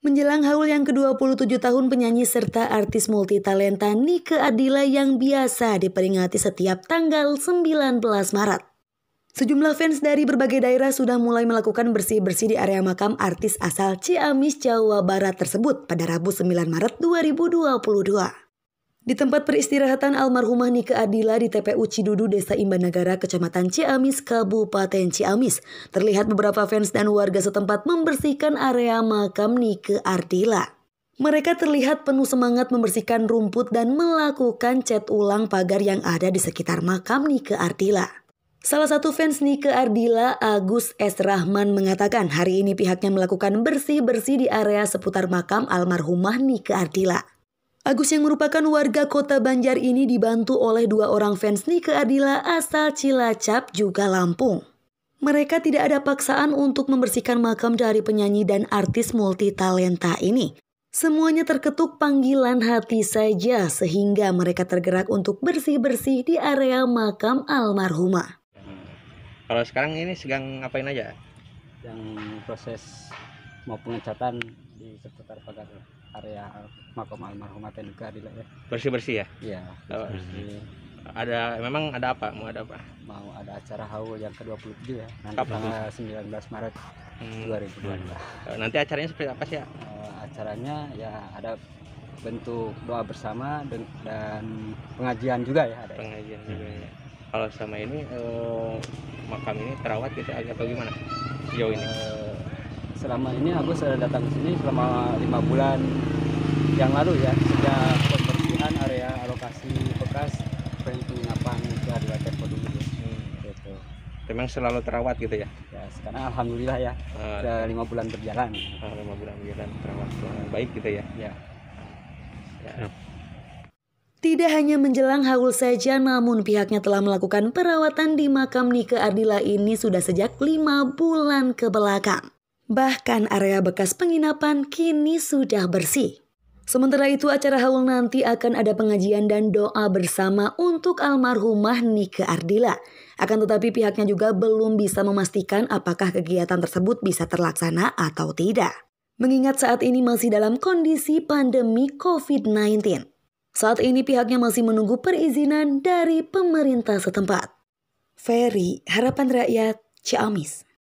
Menjelang haul yang ke-27 tahun penyanyi serta artis multitalenta Nike Ardila yang biasa diperingati setiap tanggal 19 Maret. Sejumlah fans dari berbagai daerah sudah mulai melakukan bersih-bersih di area makam artis asal Ciamis, Jawa Barat tersebut pada Rabu 9 Maret 2022. Di tempat peristirahatan almarhumah Nike Adila di TPU Cidudu, Desa Imbanagara, Kecamatan Ciamis, Kabupaten Ciamis, terlihat beberapa fans dan warga setempat membersihkan area makam Nike Ardila. Mereka terlihat penuh semangat membersihkan rumput dan melakukan cat ulang pagar yang ada di sekitar makam Nike Ardila. Salah satu fans Nike Ardila, Agus S. Rahman mengatakan hari ini pihaknya melakukan bersih-bersih di area seputar makam almarhumah Nike Ardila. Agus yang merupakan warga kota Banjar ini dibantu oleh dua orang fans Nike Adila asal Cilacap juga Lampung. Mereka tidak ada paksaan untuk membersihkan makam dari penyanyi dan artis multitalenta ini. Semuanya terketuk panggilan hati saja sehingga mereka tergerak untuk bersih-bersih di area makam almarhumah. Kalau sekarang ini sedang ngapain aja? Yang proses mau pengecatan di seputar pagar area makam almarhumah juga di ya. Bersih bersih ya? Iya oh, bersih. ada memang ada apa? Mau ada apa? Mau ada acara haul yang ke 27 ya nanti tanggal 19 Maret hmm. 2022 hmm. nanti acaranya seperti apa sih ya? Uh, acaranya ya ada bentuk doa bersama dan, dan pengajian juga ya ada pengajian juga ya. Kalau sama ini uh, makam ini terawat gitu atau gimana? Sejauh ini? Uh, selama ini aku sudah datang ke sini selama lima bulan yang lalu ya sejak pembersihan area alokasi bekas penginapan itu ada Depo dulu ya. Hmm. Gitu. Memang selalu terawat gitu ya? Ya sekarang alhamdulillah ya uh, sudah lima bulan berjalan. Uh, lima bulan berjalan terawat baik gitu ya? Ya. ya. Tidak hanya menjelang haul saja, namun pihaknya telah melakukan perawatan di makam Nike Ardila ini sudah sejak lima bulan ke belakang. Bahkan area bekas penginapan kini sudah bersih. Sementara itu acara haul nanti akan ada pengajian dan doa bersama untuk almarhumah Nike Ardila. Akan tetapi pihaknya juga belum bisa memastikan apakah kegiatan tersebut bisa terlaksana atau tidak. Mengingat saat ini masih dalam kondisi pandemi COVID-19. Saat ini pihaknya masih menunggu perizinan dari pemerintah setempat. Ferry, Harapan Rakyat, Ciamis.